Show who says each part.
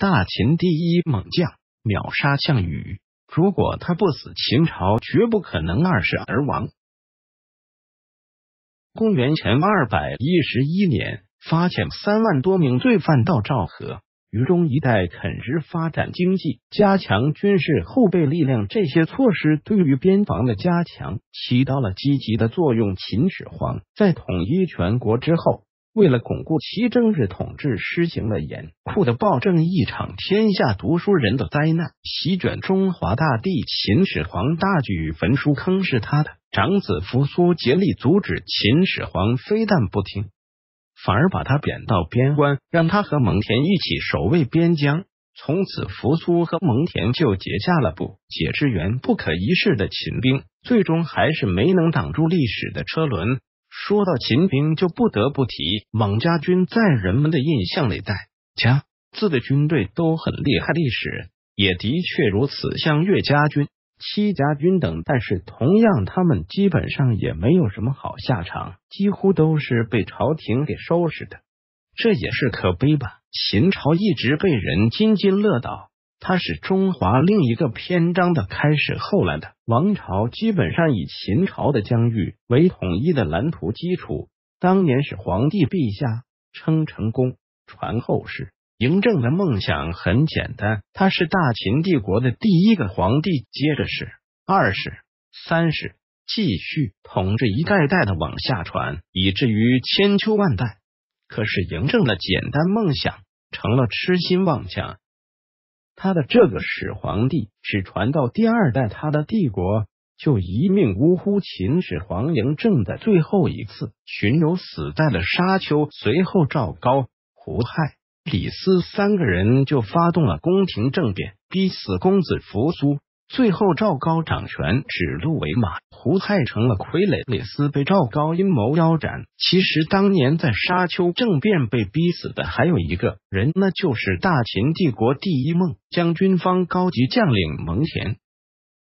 Speaker 1: 大秦第一猛将，秒杀项羽。如果他不死，秦朝绝不可能二世而亡。公元前二百一十一年，发遣三万多名罪犯到赵河。于中一带垦殖发展经济，加强军事后备力量，这些措施对于边防的加强起到了积极的作用。秦始皇在统一全国之后，为了巩固其政治统治，施行了严酷的暴政，一场天下读书人的灾难席卷中华大地。秦始皇大举焚书坑是他的长子扶苏竭力阻止，秦始皇非但不听。反而把他贬到边关，让他和蒙恬一起守卫边疆。从此，扶苏和蒙恬就结下了不解之缘。不可一世的秦兵，最终还是没能挡住历史的车轮。说到秦兵，就不得不提蒙家军。在人们的印象里，带“家”字的军队都很厉害，历史也的确如此。像岳家军。戚家军等，但是同样，他们基本上也没有什么好下场，几乎都是被朝廷给收拾的。这也是可悲吧？秦朝一直被人津津乐道，它是中华另一个篇章的开始。后来的王朝基本上以秦朝的疆域为统一的蓝图基础。当年是皇帝陛下称成功，传后世。嬴政的梦想很简单，他是大秦帝国的第一个皇帝，接着是二世、三世，继续统治一代代的往下传，以至于千秋万代。可是嬴政的简单梦想成了痴心妄想，他的这个始皇帝只传到第二代，他的帝国就一命呜呼。秦始皇嬴政的最后一次巡游死在了沙丘，随后赵高、胡亥。李斯三个人就发动了宫廷政变，逼死公子扶苏。最后赵高掌权，指鹿为马，胡亥成了傀儡，李斯被赵高阴谋腰斩。其实当年在沙丘政变被逼死的还有一个人，那就是大秦帝国第一梦将军方高级将领蒙恬。